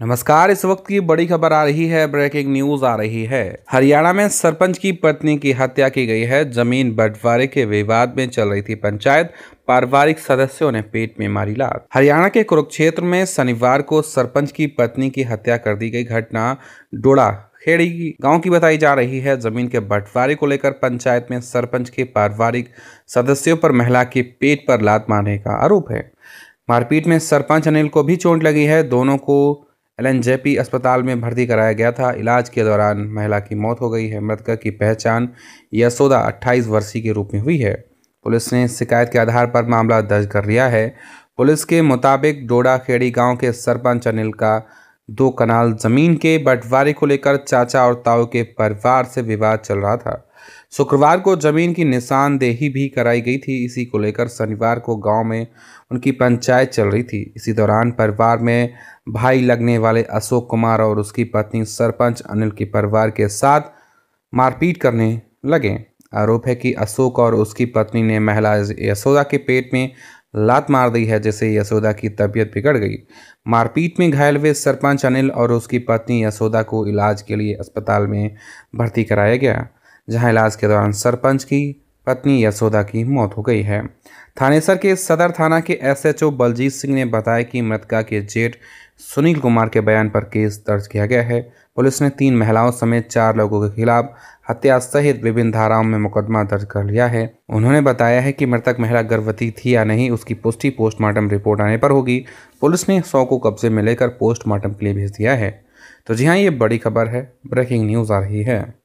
नमस्कार, इस वक्त की बड़ी खबर आ रही है, ब्रेकिंग न्यूज़ आ रही है। हरियाणा में सरपंच की पत्नी की हत्या की गई है। ज़मीन बंटवारे के विवाद में चल रही थी पंचायत, पारिवारिक सदस्यों ने पेट में मारी लात। हरियाणा के कुरुक्षेत्र में शनिवार को सरपंच की पत्नी की हत्या कर दी गई घटना डोड़ा खेड़ी गाँव की बताई जा रही है। ज़मीन के बंटवारे को लेकर पंचायत में सरपंच के पारिवारिक सदस्यों पर महिला के पेट पर लात मारने का आरोप है। मारपीट में सरपंच अनिल को भी चोट लगी है। दोनों को एलएनजेपी अस्पताल में भर्ती कराया गया था। इलाज के दौरान महिला की मौत हो गई है। मृतक की पहचान यशोदा 28 वर्षीय के रूप में हुई है। पुलिस ने शिकायत के आधार पर मामला दर्ज कर लिया है। पुलिस के मुताबिक डोडा खेड़ी गाँव के सरपंच अनिल का दो कनाल ज़मीन के बंटवारे को लेकर चाचा और ताऊ के परिवार से विवाद चल रहा था। शुक्रवार को ज़मीन की निशानदेही भी कराई गई थी। इसी को लेकर शनिवार को गाँव में उनकी पंचायत चल रही थी। इसी दौरान परिवार में भाई लगने वाले अशोक कुमार और उसकी पत्नी सरपंच अनिल के परिवार के साथ मारपीट करने लगे। आरोप है कि अशोक और उसकी पत्नी ने महिला यशोदा के पेट में लात मार दी है, जिससे यशोदा की तबीयत बिगड़ गई। मारपीट में घायल हुए सरपंच अनिल और उसकी पत्नी यशोदा को इलाज के लिए अस्पताल में भर्ती कराया गया, जहाँ इलाज के दौरान सरपंच की पत्नी यशोदा की मौत हो गई है। थानेसर के सदर थाना के एसएचओ बलजीत सिंह ने बताया कि मृतका के जेठ सुनील कुमार के बयान पर केस दर्ज किया गया है। पुलिस ने तीन महिलाओं समेत चार लोगों के खिलाफ हत्या सहित विभिन्न धाराओं में मुकदमा दर्ज कर लिया है। उन्होंने बताया है कि मृतक महिला गर्भवती थी या नहीं, उसकी पुष्टि पोस्टमार्टम रिपोर्ट आने पर होगी। पुलिस ने सौ को कब्जे में लेकर पोस्टमार्टम के लिए भेज दिया है। तो जी हाँ ये बड़ी खबर है। ब्रेकिंग न्यूज़ आ रही है।